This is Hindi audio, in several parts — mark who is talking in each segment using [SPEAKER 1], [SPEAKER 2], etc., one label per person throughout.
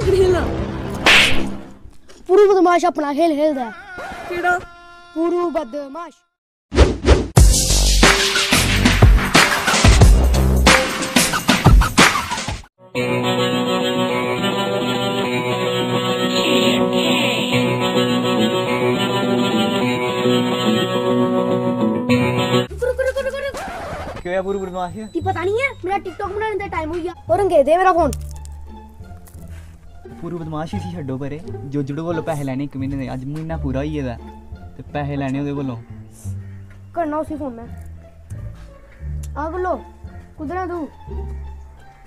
[SPEAKER 1] खेलना बदमाश अपना खेल खेलदा है। केड़ा?
[SPEAKER 2] बदमाश। क्यों है पूरू
[SPEAKER 1] बदमाश? पता नहीं है मेरा टिकटॉक बनाने का टाइम हो गया। और अंगे दे मेरा फ़ोन
[SPEAKER 2] पूरी बदमाश इसी छड्डो परे जो जुड़े कोलो पैसे लैने इक म्हीने दे अज्ज पूरा होई गेदा ते पैसे लैने ओह्दे कोलो।
[SPEAKER 1] करना उसी फ़ोन में। आ बोलो, कुद्धर है तू?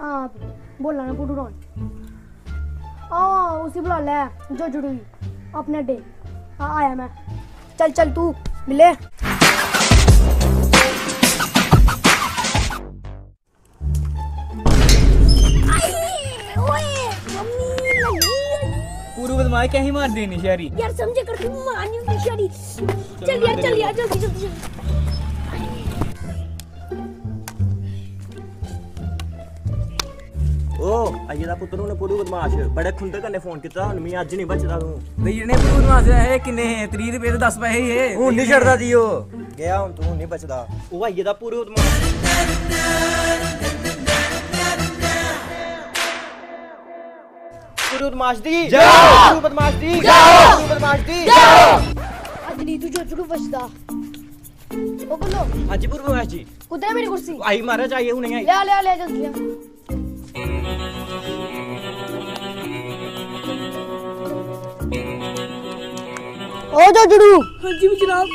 [SPEAKER 1] हाँ बोला ना पुटू रोन आ, उसी बुला ले, जो जुड़ी। अपने डे आया मैं। चल चल तू, मिले।
[SPEAKER 2] तू बदमाश क्या ही मार देनी शहरी
[SPEAKER 1] यार समझे कर तू मारनी होती शहरी चल यार चल यार जल्दी जल्दी
[SPEAKER 3] बदमाश। बड़े खुंदे कन्नै फ़ोन कीता
[SPEAKER 4] नहीं बचदा तू। बदमाश है किन्ने 30
[SPEAKER 3] रुपए पैसे हे हुन नहीं तू नहीं बचदा। बदमाश। ਦਾ ਪੂਰੀ ਬਦਮਾਸ਼ ਪੂਰੀ ਬਦਮਾਸ਼ ਦੀ ਜਾਓ ਪੂਰੀ ਬਦਮਾਸ਼ ਦੀ ਜਾਓ ਪੂਰੀ ਬਦਮਾਸ਼ ਦੀ
[SPEAKER 1] आज नहीं तू जो जुड़ू बचदा ओ बोलो
[SPEAKER 3] ਹਾਂਜੀ ਪੂਰੀ ਬਦਮਾਸ਼ ਜੀ
[SPEAKER 1] कुदर है मेरी कुर्सी
[SPEAKER 3] ਆਈ ਮਹਾਰਾਜ ਆਈਏ ਹੁਣੇ ਆਈ
[SPEAKER 1] ले आ, ले आ, ले आ, जल्दी ले आ। ओ जो जुड़ू
[SPEAKER 5] ਹਾਂਜੀ ਵੀ ਜਨਾਬ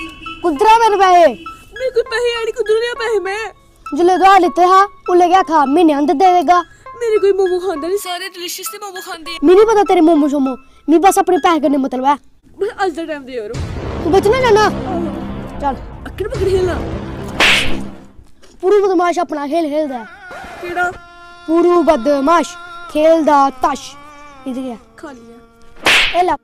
[SPEAKER 1] कुदरा मेरे पैसे
[SPEAKER 5] ਮੇਰੇ ਕੋਲ ਪੈਸੇ ਆਣੀ ਕੁਦਰ ਲਿਆ ਪੈਸੇ ਮੈਂ
[SPEAKER 1] जिले दो लेते हा उले क्या खा महीने अंदर दे देगा
[SPEAKER 5] ਮੇਰੇ ਕੋਈ ਮੋਮੋ ਖਾਂਦਾ ਨਹੀਂ। ਸਾਰੇ ਡਿਲੀਸ਼ੀਅਸ ਤੇ ਮੋਮੋ ਖਾਂਦੇ ਆ।
[SPEAKER 1] ਮੈਨੂੰ ਪਤਾ ਤੇਰੇ ਮੋਮੋ ਸ਼ੋਮੋ। ਮੈਂ ਬਸ ਆਪਣੇ ਪੈਸੇ ਕਰਨੇ ਮਤਲਬ ਹੈ।
[SPEAKER 5] ਬਸ ਅੱਜ ਦਾ ਟਾਈਮ ਦੇ ਯਾਰੋ।
[SPEAKER 1] ਤੂੰ ਬਚਣਾ ਨਾ ਨਾ
[SPEAKER 5] ਚੱਲ। ਅੱਖਰ ਪਕੜ
[SPEAKER 1] ਹਿਲਣਾ ਪੂਰੂ ਬਦਮਾਸ਼ ਆਪਣਾ ਖੇਲ ਖੇਲਦਾ
[SPEAKER 5] ਕਿਹੜਾ?
[SPEAKER 1] ਪੂਰੂ ਬਦਮਾਸ਼ ਖੇਲਦਾ ਤਸ਼। ਇਧਰ
[SPEAKER 5] ਗਿਆ ਖਾਲੀਆ
[SPEAKER 1] ਇਹ ਲਾ।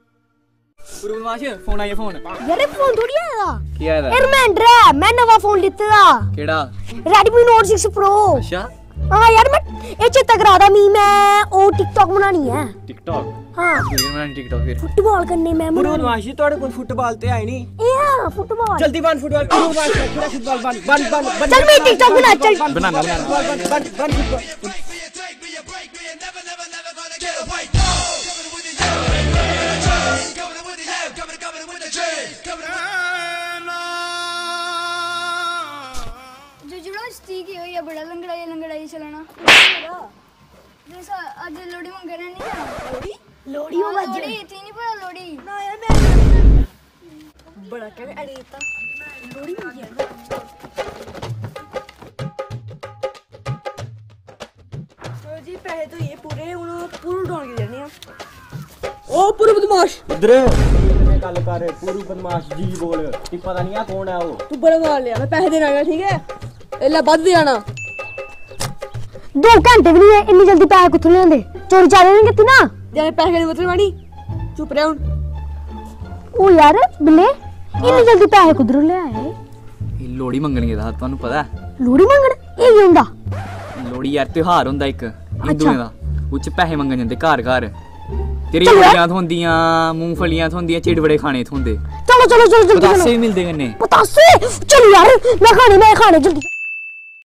[SPEAKER 2] ਪੂਰੂ ਬਦਮਾਸ਼ ਫੋਨ ਆਇਆ ਫੋਨ।
[SPEAKER 1] ਯਾਰੇ ਫੋਨ ਥੋੜੀ ਆਇਆ
[SPEAKER 2] ਕੀ ਆਇਆ
[SPEAKER 1] ਇਹ ਰਮੈਂਡਰ ਹੈ। ਮੈਂ ਨਵਾਂ ਫੋਨ ਲਿੱਤਾ।
[SPEAKER 2] ਕਿਹੜਾ?
[SPEAKER 1] Redmi Note 6 Pro
[SPEAKER 2] ਅੱਛਾ।
[SPEAKER 1] हाँ यार मैं ये चेता करा दा मी मैं ओ टिकटॉक बनानी है
[SPEAKER 2] टिकटॉक
[SPEAKER 1] हाँ
[SPEAKER 2] फिर बनानी टिकटॉक फिर
[SPEAKER 1] फुटबॉल करने मैं
[SPEAKER 3] पूरा बदमाशी तोड़े कोई फुटबॉल ते आई नहीं
[SPEAKER 1] ए फुटबॉल
[SPEAKER 3] जल्दी बन फुटबॉल पूरा बन फुटबॉल बन बन बन
[SPEAKER 1] चल मैं टिकटॉक बना चल
[SPEAKER 6] बनाना बनाना बन बन मुझे लोड़ी मंगाना नहीं लोड़ी
[SPEAKER 1] लोड़ी हो बजे
[SPEAKER 5] लोड़ी थी नहीं पर लोड़ी ना यार मैं बड़ा क्या अरे इतना लोड़ी मिल गया तो है है लिया
[SPEAKER 3] मैं पैसे देना ठीक है इला बद 2 ਘੰਟੇ ਵੀ ਨਹੀਂ
[SPEAKER 5] ਹੋਏ ਇੰਨੀ ਜਲਦੀ ਪੈਸੇ
[SPEAKER 1] ਕਿੱਥੋਂ ਲਿਆਂਦੇ ਚੋਰੀ ਚਾਰੇ ਨੇ ਕਿੱਥੇ ਨਾ?
[SPEAKER 5] ਜਿਵੇਂ ਪੈਸੇ ਦੇ ਮਤਲਬ ਆਣੀ ਚੁੱਪ ਰਹਿ ਹੁਣ।
[SPEAKER 1] ਉਹ ਯਾਰ ਬਿੱਲੇ ਇੰਨੀ ਜਲਦੀ ਪੈਸੇ ਕਿੱਧਰੋਂ ਲਿਆਏ
[SPEAKER 2] ਇਹ ਲੋੜੀ ਮੰਗਣ ਗਿਆ ਤੁਹਾਨੂੰ ਪਤਾ
[SPEAKER 1] ਲੋੜੀ ਮੰਗਣ? ਇਹ ਕੀ ਹੁੰਦਾ?
[SPEAKER 2] ਲੋੜੀ ਯਾਰ ਤਿਉਹਾਰ ਹੁੰਦਾ ਇੱਕ ਹਿੰਦੂਆਂ ਦਾ। ਉੱਚ ਪੈਸੇ ਮੰਗਣ ਜਾਂਦੇ ਘਰ ਘਰ। ਤੇਰੀ
[SPEAKER 1] ਚਲੋ।
[SPEAKER 2] ਲੋੜੀਆਂ ਹੁੰਦੀਆਂ ਮੂੰਗਫਲੀਆਂ ਹੁੰਦੀਆਂ ਚਿੜਵੜੇ ਖਾਣੇ ਹੁੰਦੇ।
[SPEAKER 1] ਚਲੋ ਚਲੋ ਚਲੋ ਜਲਦੀ
[SPEAKER 2] ਪਤਾਸੇ ਮਿਲਦੇ ਕੰਨੇ?
[SPEAKER 1] ਪਤਾਸੇ? ਚਲ ਯਾਰ ਮੈਂ ਖਾਣੇ ਮੈਂ ਖਾਣੇ ਜਲਦੀ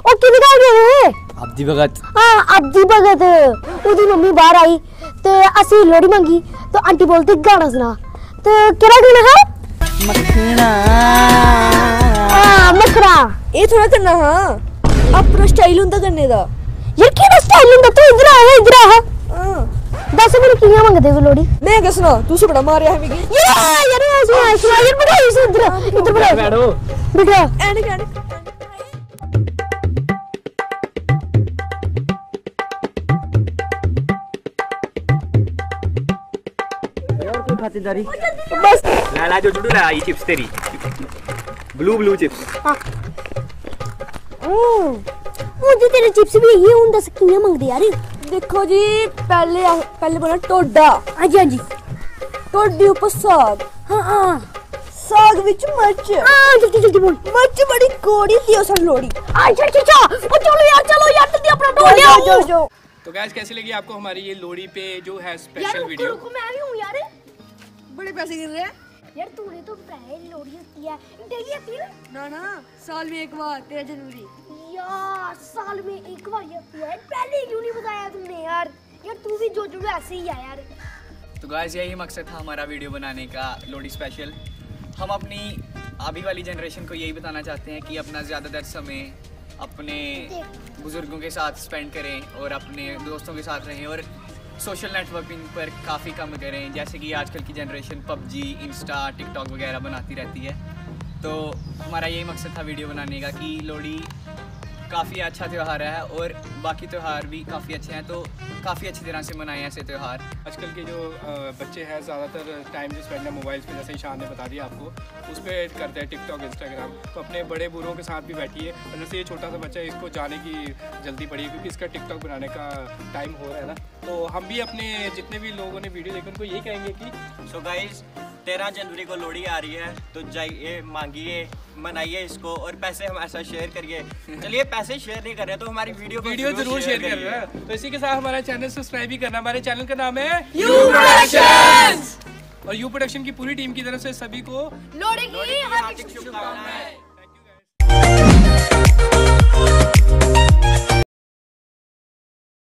[SPEAKER 1] और किधर गए गए
[SPEAKER 2] ਆਪਦੀ ਵਕਤ
[SPEAKER 1] हाँ अद्धी भगत ओदी मम्मी बाहर आई तो असि लोड़ी मंगी तो आंटी बोलती गाना सुना तो केड़ा गाना है
[SPEAKER 2] ਮੱਖਣਾ
[SPEAKER 1] हाँ मखरा
[SPEAKER 5] ਇਹ ਥੋੜਾ ਕਰਨਾ ਹਾਂ ਆਪਣਾ ਸਟਾਈਲ ਹੁੰਦਾ ਕਰਨੇ ਦਾ
[SPEAKER 1] यार केड़ा स्टाइल हुंदा तू इधर आ इधर आ
[SPEAKER 5] ਹਾਂ
[SPEAKER 1] दस मिनट कियां मंगदे हो लोड़ी
[SPEAKER 5] ਮੈਂ ਕਿਹਾ ਸੁਣਾ ਤੂੰ ਸੁਪੜਾ ਮਾਰਿਆ ਹੈ ਮਿਗੀ
[SPEAKER 1] यार यार सुना सुना यार बड़ा इसे इधर इधर बड़ा
[SPEAKER 2] ਬੈਠੋ
[SPEAKER 1] बेटा
[SPEAKER 5] ਐਨਕ ਐਨਕ
[SPEAKER 3] खातिरदारी। बस। लाला जो जुड़ू ना ये चिप्स तेरी। ब्लू ब्लू चिप्स हाँ।
[SPEAKER 1] ओ मुझे तेरे चिप्स भी ये हुंदा सकियाँ मंगदे यार।
[SPEAKER 5] देखो जी पहले पहले बना टोडा।
[SPEAKER 1] हाँ जी हाँ जी।
[SPEAKER 5] टोडे ऊपर साग।
[SPEAKER 1] हाँ हाँ।
[SPEAKER 5] साग विच मर्च।
[SPEAKER 1] हाँ जल्दी जल्दी बोल।
[SPEAKER 5] मर्च बड़ी कोड़ी लियो सर लोड़ी।
[SPEAKER 1] अच्छा अच्छा अच्छा ओ चलो यार चलो यार जल्दी अपना
[SPEAKER 5] डोल
[SPEAKER 1] जाओ
[SPEAKER 5] जाओ
[SPEAKER 4] तो गाइस कैसी लगी आपको हमारी ये लोड़ी पे जो है स्पेशल वीडियो
[SPEAKER 1] रुको मैं आ रही हूँ यार।
[SPEAKER 5] बड़े पैसे गिर रहे हैं।
[SPEAKER 1] यार तूने तो पहले डेली आती है
[SPEAKER 5] ना? ना साल में एक बार जनवरी।
[SPEAKER 1] यार साल में एक बार ये पहले क्यों नहीं बताया तुमने यार? यार तू भी जो जो ऐसे ही यार।
[SPEAKER 2] तो गाइस यही मकसद था हमारा वीडियो बनाने का लोडी स्पेशल हम अपनी अभी वाली जनरेशन को यही बताना चाहते हैं कि अपना ज़्यादातर समय अपने बुज़ुर्गों के साथ स्पेंड करें और अपने दोस्तों के साथ रहें। और सोशल नेटवर्किंग पर काफ़ी कम करें जैसे कि आजकल की जनरेशन पबजी इंस्टा टिकटॉक वगैरह बनाती रहती है। तो हमारा यही मकसद था वीडियो बनाने का कि लोहड़ी काफ़ी अच्छा त्यौहार है और बाकी त्यौहार भी काफ़ी अच्छे हैं तो काफ़ी अच्छी तरह से मनाएँ ऐसे त्यौहार।
[SPEAKER 4] आजकल के जो बच्चे हैं ज़्यादातर टाइम जो स्पेंड है मोबाइल्स पे जैसे ईशान ने बता दिया आपको उस पर करते हैं टिकटॉक इंस्टाग्राम तो अपने बड़े बूढ़ों के साथ भी बैठिए और जैसे ये छोटा सा बच्चा है इसको जाने की जल्दी पड़ी है क्योंकि इसका टिकटॉक बनाने का टाइम हो रहा है ना। तो हम भी अपने जितने भी लोगों ने वीडियो देखे उनको यही कहेंगे कि
[SPEAKER 3] सो गाइस तेरह जनवरी को लोहड़ी आ रही है तो जाइए मांगिए मनाइए इसको और पैसे हमारे साथ शेयर करिए। चलिए पैसे शेयर नहीं कर रहे तो हमारी वीडियो को
[SPEAKER 4] वीडियो ज़रूर शेयर कर रहे हैं। तो इसी के साथ हमारा चैनल सब्सक्राइब भी करना। हमारे चैनल का नाम है यू प्रोडक्शन और यू प्रोडक्शन की पूरी टीम की तरफ़ से सभी को
[SPEAKER 5] लोड़ी की
[SPEAKER 3] हार्दिक शुभकामनाएँ.